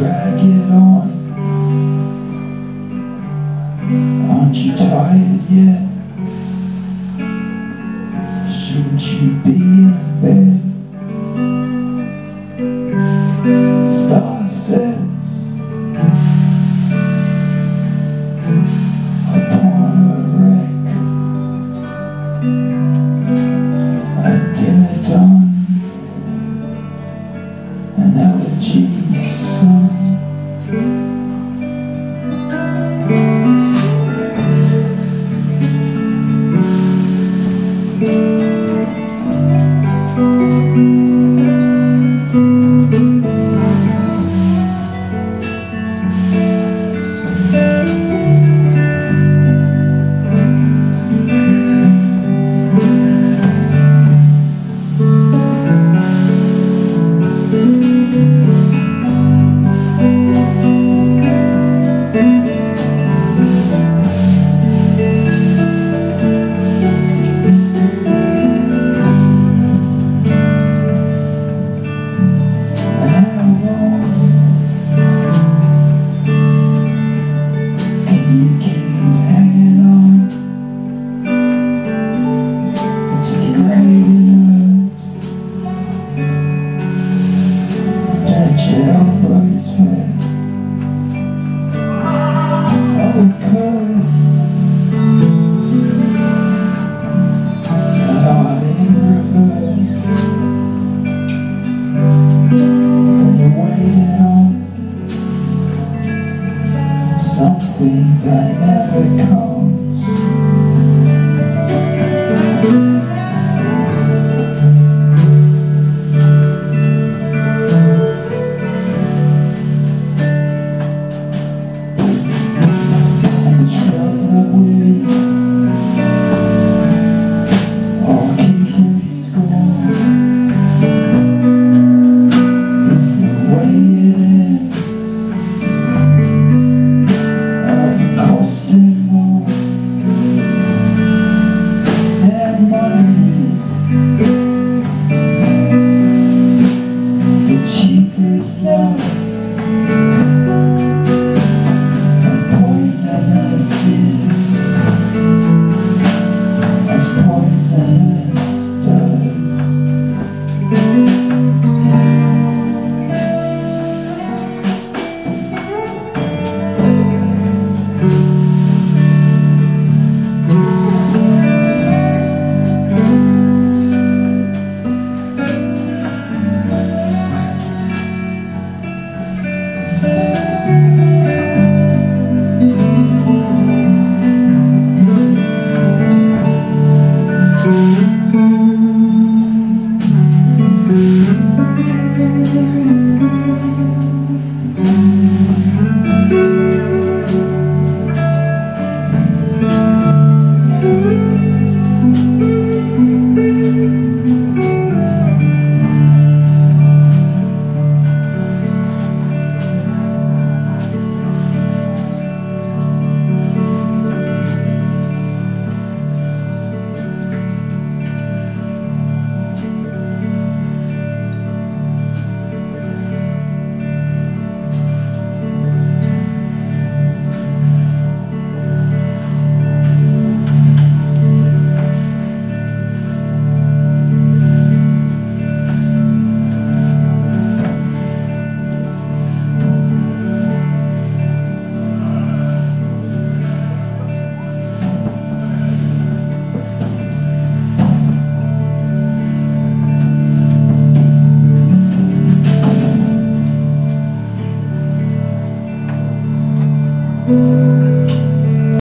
drag it on. Aren't you tired yet? Shouldn't you be in bed? Analogies. That never comes.